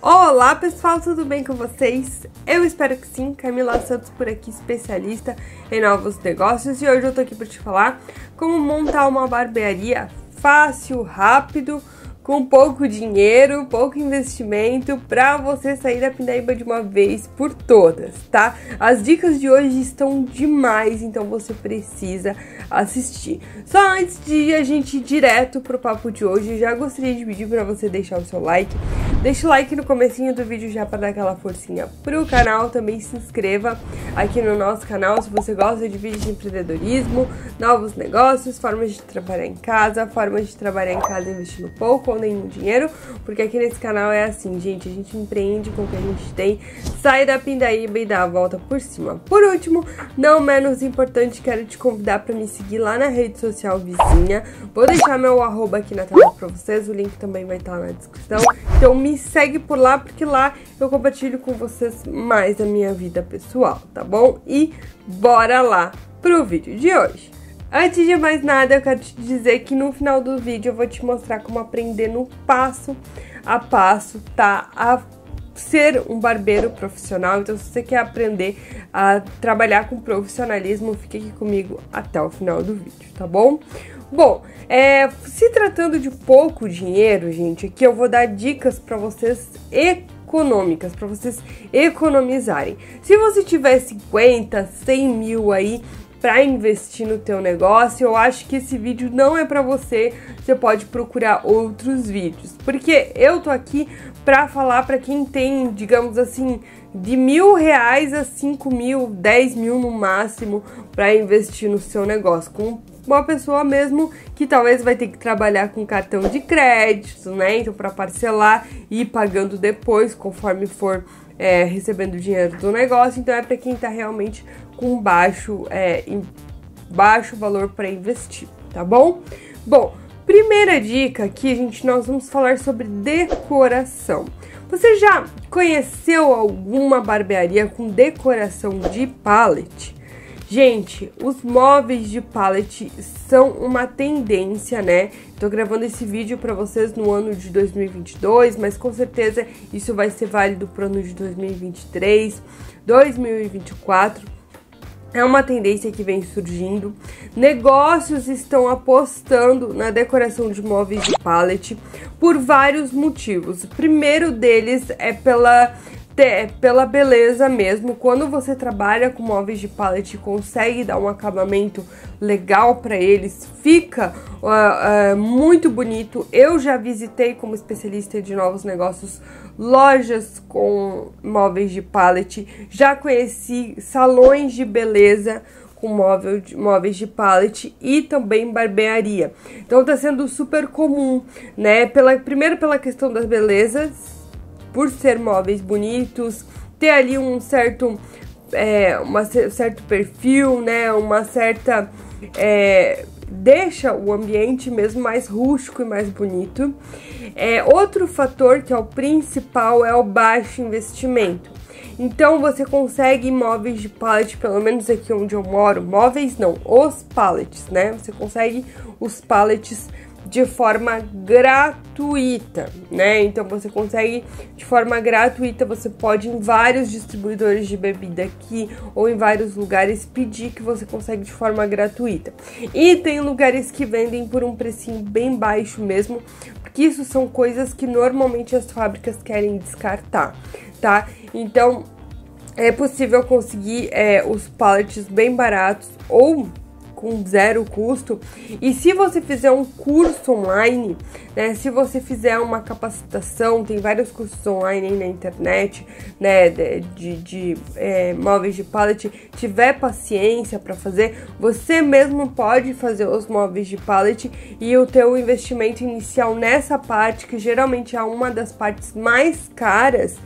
Olá pessoal, tudo bem com vocês? Eu espero que sim, Camila Santos por aqui, especialista em novos negócios e hoje eu tô aqui para te falar como montar uma barbearia fácil, rápido, com pouco dinheiro, pouco investimento para você sair da Pindaíba de uma vez por todas, tá? As dicas de hoje estão demais, então você precisa assistir. Só antes de a gente ir direto pro papo de hoje, já gostaria de pedir para você deixar o seu like. Deixa o like no comecinho do vídeo já para dar aquela forcinha pro canal, também se inscreva aqui no nosso canal se você gosta de vídeos de empreendedorismo, novos negócios, formas de trabalhar em casa, formas de trabalhar em casa investindo pouco nenhum dinheiro, porque aqui nesse canal é assim, gente, a gente empreende com o que a gente tem, sai da pindaíba e dá a volta por cima. Por último, não menos importante, quero te convidar para me seguir lá na rede social vizinha, vou deixar meu arroba aqui na tela para vocês, o link também vai estar na descrição, então me segue por lá, porque lá eu compartilho com vocês mais da minha vida pessoal, tá bom? E bora lá pro vídeo de hoje. Antes de mais nada, eu quero te dizer que no final do vídeo eu vou te mostrar como aprender no passo a passo, tá? A ser um barbeiro profissional. Então, se você quer aprender a trabalhar com profissionalismo, fique aqui comigo até o final do vídeo, tá bom? Bom, é, se tratando de pouco dinheiro, gente, aqui eu vou dar dicas para vocês econômicas, para vocês economizarem. Se você tiver 50, 100 mil aí, para investir no teu negócio, eu acho que esse vídeo não é para você. Você pode procurar outros vídeos, porque eu tô aqui para falar para quem tem, digamos assim, de mil reais a cinco mil, dez mil no máximo para investir no seu negócio, com uma pessoa mesmo que talvez vai ter que trabalhar com cartão de crédito, né? Então para parcelar e ir pagando depois, conforme for é, recebendo dinheiro do negócio. Então é para quem está realmente com baixo, é, baixo valor para investir, tá bom? Bom, primeira dica aqui, gente, nós vamos falar sobre decoração. Você já conheceu alguma barbearia com decoração de pallet? Gente, os móveis de pallet são uma tendência, né? Tô gravando esse vídeo para vocês no ano de 2022, mas com certeza isso vai ser válido pro ano de 2023, 2024 é uma tendência que vem surgindo. Negócios estão apostando na decoração de móveis de pallet por vários motivos. O primeiro deles é pela pela beleza mesmo. Quando você trabalha com móveis de pallet e consegue dar um acabamento legal para eles, fica uh, uh, muito bonito. Eu já visitei como especialista de novos negócios lojas com móveis de pallet, já conheci salões de beleza com móvel de, móveis de pallet e também barbearia. Então tá sendo super comum, né? Pela, primeiro pela questão das belezas, por ser móveis bonitos, ter ali um certo é, uma, certo perfil, né? Uma certa é, deixa o ambiente mesmo mais rústico e mais bonito. É, outro fator que é o principal é o baixo investimento. Então você consegue móveis de pallet, pelo menos aqui onde eu moro, móveis não, os pallets, né? Você consegue os pallets de forma gratuita, né? Então você consegue de forma gratuita, você pode em vários distribuidores de bebida aqui ou em vários lugares pedir que você consegue de forma gratuita. E tem lugares que vendem por um precinho bem baixo mesmo, porque isso são coisas que normalmente as fábricas querem descartar, tá? Então é possível conseguir é, os pallets bem baratos ou com zero custo. E se você fizer um curso online, né, se você fizer uma capacitação, tem vários cursos online na internet, né, de, de, de é, móveis de pallet, tiver paciência para fazer, você mesmo pode fazer os móveis de pallet e o teu investimento inicial nessa parte, que geralmente é uma das partes mais caras,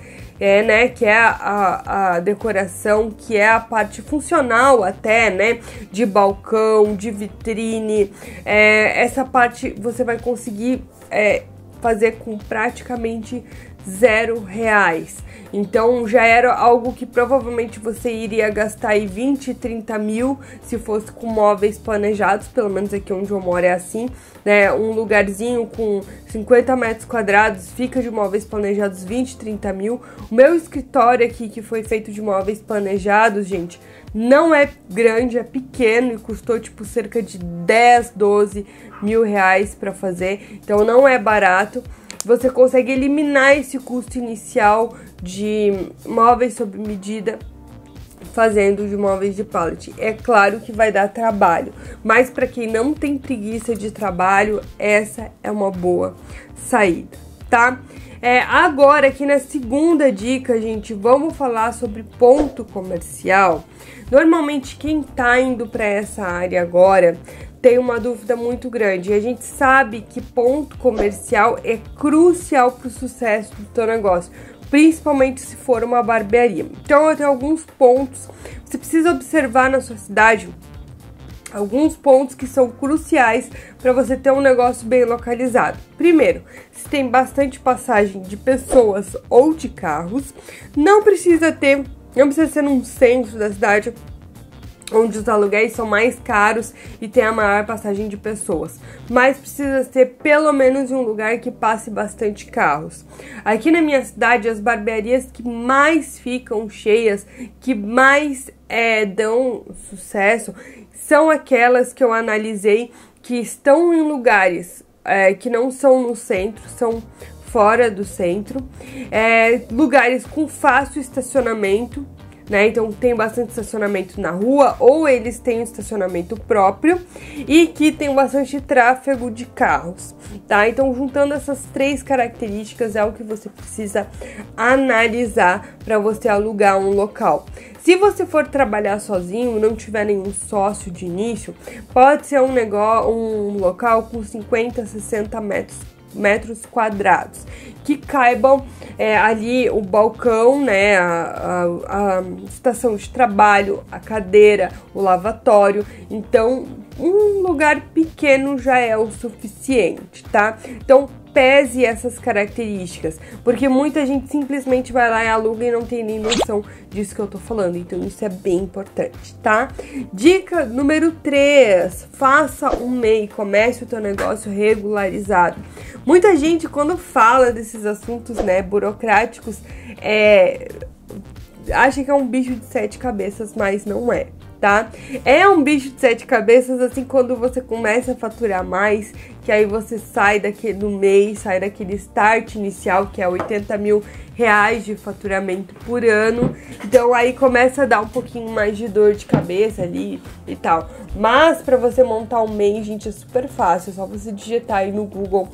é, né, que é a, a decoração, que é a parte funcional até, né, de balcão, de vitrine, é, essa parte você vai conseguir é, fazer com praticamente zero reais. Então já era algo que provavelmente você iria gastar aí 20, 30 mil se fosse com móveis planejados, pelo menos aqui onde eu moro é assim, né? Um lugarzinho com 50 metros quadrados fica de móveis planejados 20, 30 mil. O meu escritório aqui, que foi feito de móveis planejados, gente, não é grande, é pequeno e custou tipo cerca de 10, 12 mil reais para fazer, então não é barato você consegue eliminar esse custo inicial de móveis sob medida fazendo de móveis de pallet. É claro que vai dar trabalho, mas para quem não tem preguiça de trabalho, essa é uma boa saída, tá? É, agora, aqui na segunda dica, gente, vamos falar sobre ponto comercial. Normalmente, quem tá indo para essa área agora tem uma dúvida muito grande. E a gente sabe que ponto comercial é crucial para o sucesso do teu negócio, principalmente se for uma barbearia. Então eu tenho alguns pontos. Você precisa observar na sua cidade alguns pontos que são cruciais para você ter um negócio bem localizado. Primeiro, se tem bastante passagem de pessoas ou de carros, não precisa ter, não precisa ser num centro da cidade onde os aluguéis são mais caros e tem a maior passagem de pessoas. Mas precisa ser pelo menos um lugar que passe bastante carros. Aqui na minha cidade, as barbearias que mais ficam cheias, que mais é, dão sucesso, são aquelas que eu analisei que estão em lugares é, que não são no centro, são fora do centro, é, lugares com fácil estacionamento né? Então tem bastante estacionamento na rua ou eles têm um estacionamento próprio e que tem bastante tráfego de carros, tá? Então juntando essas três características é o que você precisa analisar para você alugar um local. Se você for trabalhar sozinho, não tiver nenhum sócio de início, pode ser um negócio, um local com 50, 60 metros metros quadrados que caibam é, ali o balcão, né, a, a, a, estação de trabalho, a cadeira, o lavatório. Então, um lugar pequeno já é o suficiente, tá? Então, pese essas características, porque muita gente simplesmente vai lá e aluga e não tem nem noção disso que eu tô falando, então isso é bem importante, tá? Dica número 3, faça um MEI, comece o teu negócio regularizado. Muita gente quando fala desses assuntos, né, burocráticos, é acha que é um bicho de sete cabeças, mas não é tá? É um bicho de sete cabeças, assim, quando você começa a faturar mais, que aí você sai daquele do mês, sai daquele start inicial, que é 80 mil reais de faturamento por ano. Então aí começa a dar um pouquinho mais de dor de cabeça ali e tal. Mas para você montar um MEI, gente, é super fácil. É só você digitar aí no Google,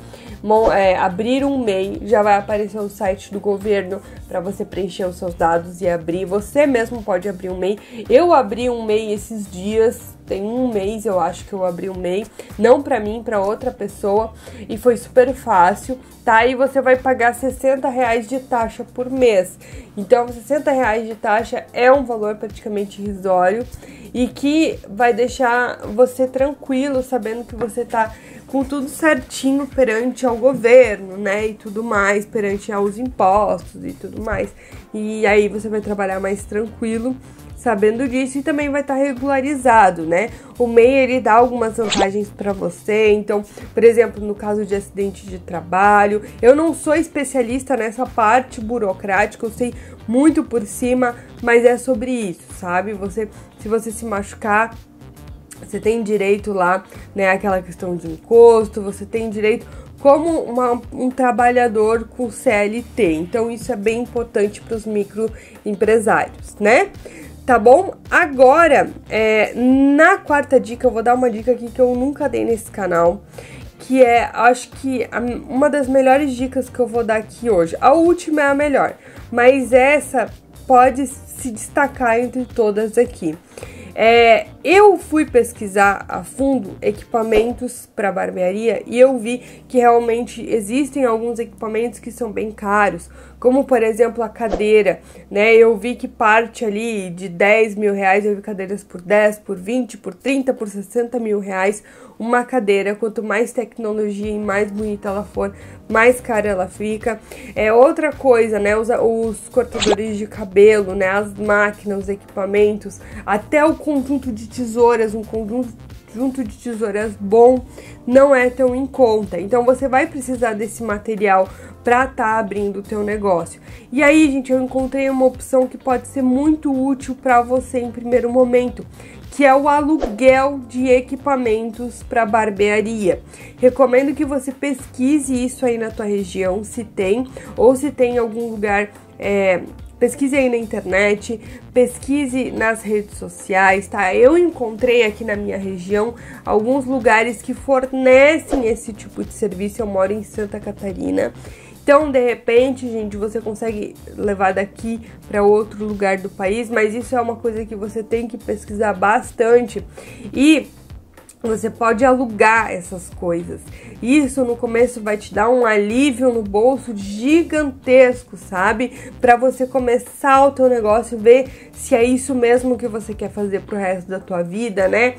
é, abrir um MEI, já vai aparecer o site do governo para você preencher os seus dados e abrir. Você mesmo pode abrir um MEI. Eu abri um MEI esses dias, tem um mês eu acho que eu abri um MEI, não para mim, para outra pessoa, e foi super fácil, tá? E você vai pagar 60 reais de taxa por mês. Então, 60 reais de taxa é um valor praticamente irrisório e que vai deixar você tranquilo, sabendo que você tá com tudo certinho perante ao governo, né? E tudo mais, perante aos impostos e tudo mais. E aí você vai trabalhar mais tranquilo sabendo disso e também vai estar tá regularizado, né? O MEI ele dá algumas vantagens para você, então, por exemplo, no caso de acidente de trabalho, eu não sou especialista nessa parte burocrática, eu sei muito por cima, mas é sobre isso, sabe? Você, se você se machucar, você tem direito lá, né, aquela questão de encosto, você tem direito como uma, um trabalhador com CLT. Então isso é bem importante para os microempresários, né? Tá bom? Agora, é, na quarta dica, eu vou dar uma dica aqui que eu nunca dei nesse canal, que é, acho que a, uma das melhores dicas que eu vou dar aqui hoje. A última é a melhor, mas essa pode se destacar entre todas aqui. É, eu fui pesquisar a fundo equipamentos para barbearia e eu vi que realmente existem alguns equipamentos que são bem caros, como por exemplo a cadeira, né? Eu vi que parte ali de 10 mil reais, eu vi cadeiras por 10, por 20, por 30, por 60 mil reais. Uma cadeira, quanto mais tecnologia e mais bonita ela for, mais cara ela fica. É outra coisa, né? Os, os cortadores de cabelo, né? As máquinas, os equipamentos, até o conjunto de tesouras, um conjunto junto de tesouras bom não é tão em conta. Então você vai precisar desse material para estar tá abrindo o teu negócio. E aí, gente, eu encontrei uma opção que pode ser muito útil para você em primeiro momento, que é o aluguel de equipamentos para barbearia. Recomendo que você pesquise isso aí na tua região, se tem ou se tem em algum lugar é, pesquise aí na internet, pesquise nas redes sociais, tá? Eu encontrei aqui na minha região alguns lugares que fornecem esse tipo de serviço. Eu moro em Santa Catarina. Então, de repente, gente, você consegue levar daqui para outro lugar do país, mas isso é uma coisa que você tem que pesquisar bastante. E você pode alugar essas coisas. Isso no começo vai te dar um alívio no bolso gigantesco, sabe? Para você começar o teu negócio, ver se é isso mesmo que você quer fazer pro resto da tua vida, né?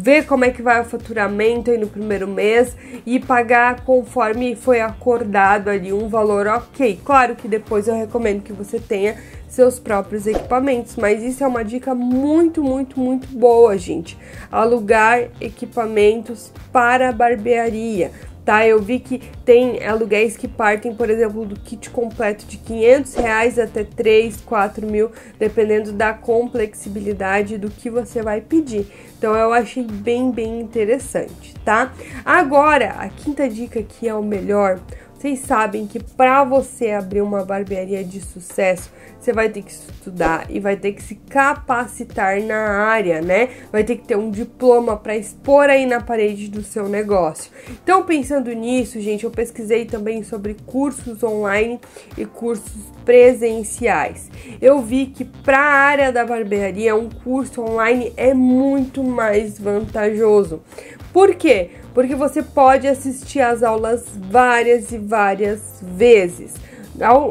Ver como é que vai o faturamento aí no primeiro mês e pagar conforme foi acordado ali um valor ok. Claro que depois eu recomendo que você tenha seus próprios equipamentos, mas isso é uma dica muito, muito, muito boa, gente. Alugar equipamentos para barbearia. Tá, eu vi que tem aluguéis que partem, por exemplo, do kit completo de 500 reais até 3, 4 mil, dependendo da complexibilidade do que você vai pedir. Então eu achei bem, bem interessante, tá? Agora, a quinta dica que é o melhor, vocês sabem que para você abrir uma barbearia de sucesso, você vai ter que estudar e vai ter que se capacitar na área, né? Vai ter que ter um diploma para expor aí na parede do seu negócio. Então, pensando nisso, gente, eu pesquisei também sobre cursos online e cursos presenciais. Eu vi que para a área da barbearia, um curso online é muito mais vantajoso. Por quê? Porque você pode assistir às aulas várias e várias vezes.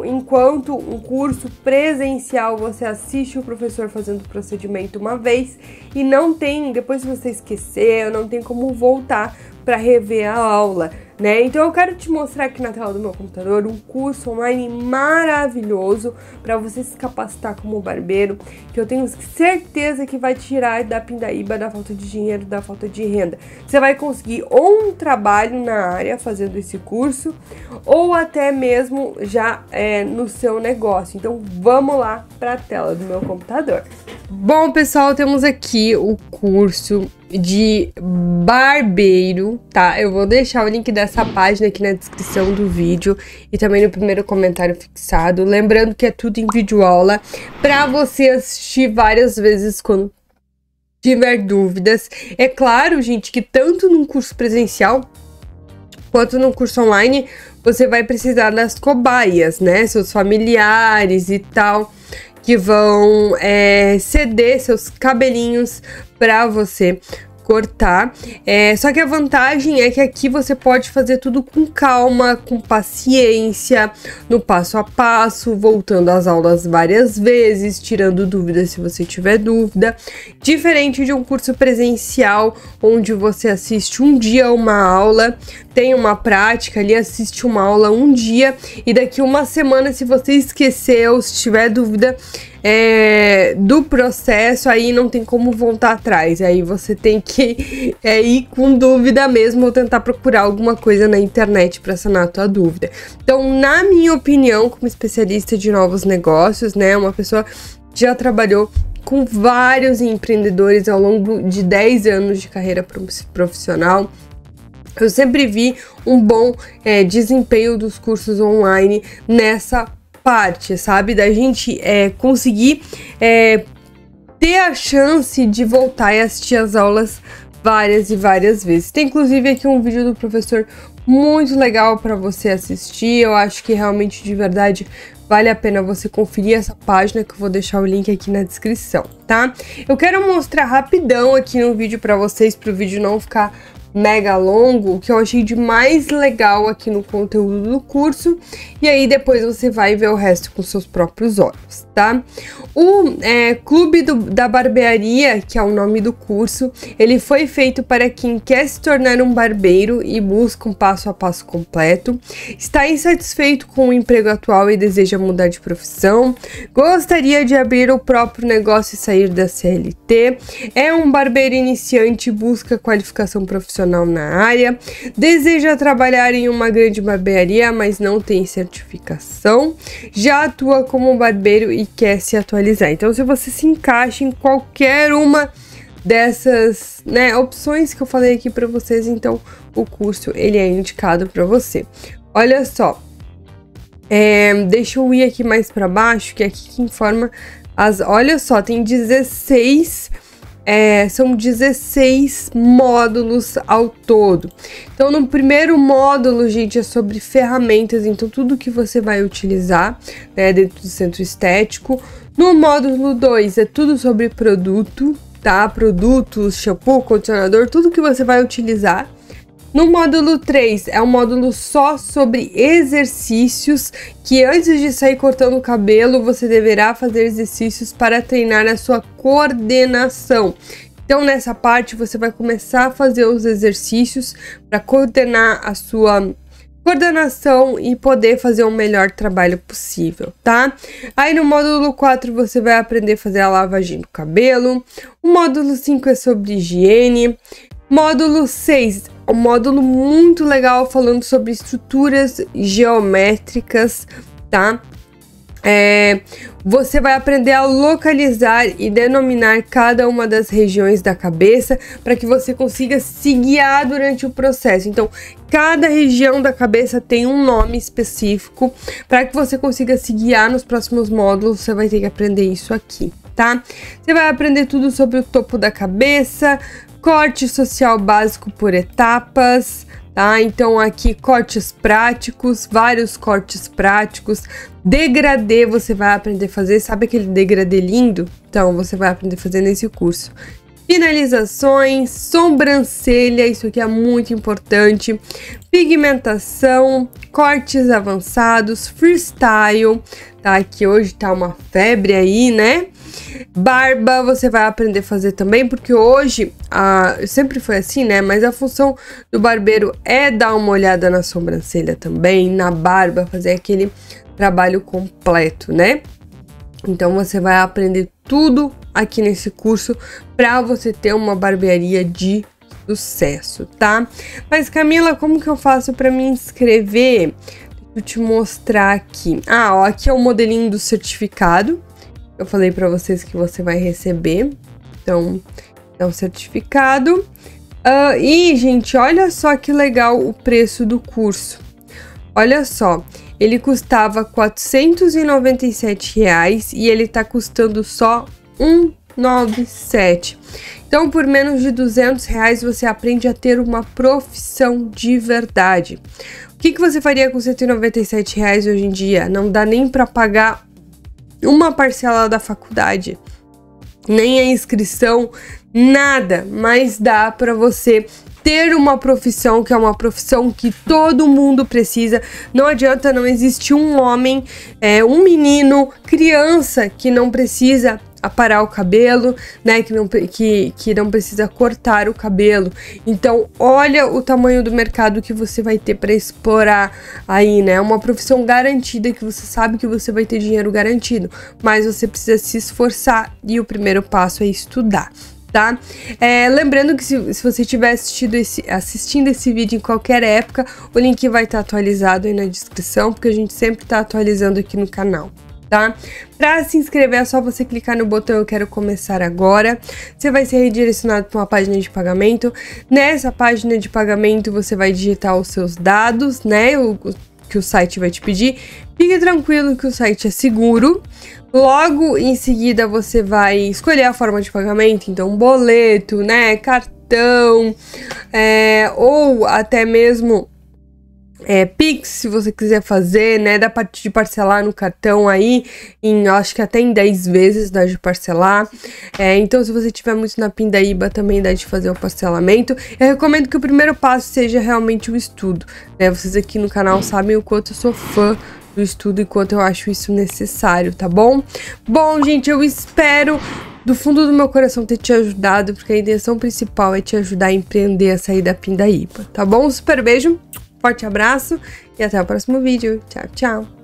Enquanto um curso presencial você assiste o professor fazendo o procedimento uma vez e não tem, depois você esquecer, não tem como voltar para rever a aula né? Então eu quero te mostrar aqui na tela do meu computador um curso online maravilhoso para você se capacitar como barbeiro, que eu tenho certeza que vai tirar da pindaíba da falta de dinheiro, da falta de renda. Você vai conseguir ou um trabalho na área fazendo esse curso, ou até mesmo já é, no seu negócio. Então vamos lá para a tela do meu computador. Bom, pessoal, temos aqui o curso de barbeiro, tá? Eu vou deixar o link dessa página aqui na descrição do vídeo e também no primeiro comentário fixado. Lembrando que é tudo em vídeo aula para você assistir várias vezes quando tiver dúvidas. É claro, gente, que tanto num curso presencial quanto num curso online você vai precisar das cobaias, né? Seus familiares e tal que vão é, ceder seus cabelinhos para você cortar. É, só que a vantagem é que aqui você pode fazer tudo com calma, com paciência, no passo a passo, voltando às aulas várias vezes, tirando dúvidas se você tiver dúvida. Diferente de um curso presencial, onde você assiste um dia uma aula, tem uma prática ali, assiste uma aula um dia e daqui uma semana, se você esqueceu, se tiver dúvida, é, do processo, aí não tem como voltar atrás. Aí você tem que é, ir com dúvida mesmo ou tentar procurar alguma coisa na internet para sanar a tua dúvida. Então, na minha opinião, como especialista de novos negócios, né, uma pessoa já trabalhou com vários empreendedores ao longo de 10 anos de carreira profissional. Eu sempre vi um bom é, desempenho dos cursos online nessa parte, sabe? Da gente é, conseguir é, ter a chance de voltar e assistir as aulas várias e várias vezes. Tem inclusive aqui um vídeo do professor muito legal para você assistir. Eu acho que realmente de verdade vale a pena você conferir essa página que eu vou deixar o link aqui na descrição, tá? Eu quero mostrar rapidão aqui no vídeo para vocês, para o vídeo não ficar mega longo, que eu achei de mais legal aqui no conteúdo do curso, e aí depois você vai ver o resto com seus próprios olhos, tá? O é, Clube do, da Barbearia, que é o nome do curso, ele foi feito para quem quer se tornar um barbeiro e busca um passo a passo completo, está insatisfeito com o emprego atual e deseja mudar de profissão, gostaria de abrir o próprio negócio e sair da CLT, é um barbeiro iniciante e busca qualificação profissional na área, deseja trabalhar em uma grande barbearia, mas não tem certificação, já atua como barbeiro e quer se atualizar então, se você se encaixa em qualquer uma dessas né, opções que eu falei aqui para vocês, então o curso ele é indicado para você. Olha só, é, deixa eu ir aqui mais para baixo, que é aqui que informa as. Olha só, tem 16 é, são 16 módulos ao todo. Então, no primeiro módulo, gente, é sobre ferramentas, então tudo que você vai utilizar né, dentro do centro estético. No módulo 2 é tudo sobre produto, tá? Produtos, shampoo, condicionador, tudo que você vai utilizar. No módulo 3 é um módulo só sobre exercícios, que antes de sair cortando o cabelo, você deverá fazer exercícios para treinar a sua coordenação. Então, nessa parte, você vai começar a fazer os exercícios para coordenar a sua coordenação e poder fazer o melhor trabalho possível, tá? Aí no módulo 4 você vai aprender a fazer a lavagem do cabelo. O módulo 5 é sobre higiene. Módulo 6 um módulo muito legal falando sobre estruturas geométricas, tá? É, você vai aprender a localizar e denominar cada uma das regiões da cabeça para que você consiga se guiar durante o processo. Então, cada região da cabeça tem um nome específico para que você consiga se guiar nos próximos módulos. Você vai ter que aprender isso aqui, tá? Você vai aprender tudo sobre o topo da cabeça, corte social básico por etapas, tá? Então aqui cortes práticos, vários cortes práticos, degradê você vai aprender a fazer, sabe aquele degradê lindo? Então você vai aprender a fazer nesse curso. Finalizações, sobrancelha, isso aqui é muito importante. Pigmentação, cortes avançados, freestyle, tá? Que hoje tá uma febre aí, né? Barba você vai aprender a fazer também, porque hoje, a, sempre foi assim, né? Mas a função do barbeiro é dar uma olhada na sobrancelha também, na barba, fazer aquele trabalho completo, né? Então você vai aprender tudo aqui nesse curso para você ter uma barbearia de sucesso, tá? Mas Camila, como que eu faço para me inscrever? Deixa eu te mostrar aqui. Ah, ó, aqui é o modelinho do certificado, eu falei para vocês que você vai receber. Então, é um certificado. Uh, e, gente, olha só que legal o preço do curso. Olha só, ele custava 497 reais e ele tá custando só 197. Então, por menos de 200 reais, você aprende a ter uma profissão de verdade. O que, que você faria com 197 reais hoje em dia? Não dá nem para pagar uma parcela da faculdade, nem a inscrição, nada, mas dá para você ter uma profissão que é uma profissão que todo mundo precisa. Não adianta, não existe um homem, é, um menino, criança que não precisa aparar o cabelo, né? Que não, que, que não precisa cortar o cabelo. Então, olha o tamanho do mercado que você vai ter para explorar aí, né? Uma profissão garantida que você sabe que você vai ter dinheiro garantido, mas você precisa se esforçar e o primeiro passo é estudar. Tá? É, lembrando que se, se você estiver esse, assistindo esse vídeo em qualquer época, o link vai estar atualizado aí na descrição, porque a gente sempre está atualizando aqui no canal tá? Para se inscrever é só você clicar no botão eu quero começar agora. Você vai ser redirecionado para uma página de pagamento. Nessa página de pagamento você vai digitar os seus dados, né? O, que o site vai te pedir. Fique tranquilo que o site é seguro. Logo em seguida você vai escolher a forma de pagamento, então boleto, né, cartão, é, ou até mesmo é, Pix, se você quiser fazer, né? Dá pra de parcelar no cartão aí, em, acho que até em 10 vezes dá de parcelar. É, então, se você tiver muito na pindaíba, também dá de fazer o parcelamento. Eu recomendo que o primeiro passo seja realmente o estudo, né? Vocês aqui no canal sabem o quanto eu sou fã do estudo e quanto eu acho isso necessário, tá bom? Bom, gente, eu espero do fundo do meu coração ter te ajudado, porque a intenção principal é te ajudar a empreender a sair da pindaíba, tá bom? Um super beijo! Forte abraço e até o próximo vídeo. Tchau, tchau!